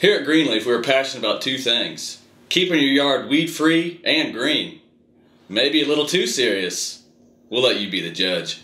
Here at Greenleaf, we're passionate about two things keeping your yard weed free and green. Maybe a little too serious. We'll let you be the judge.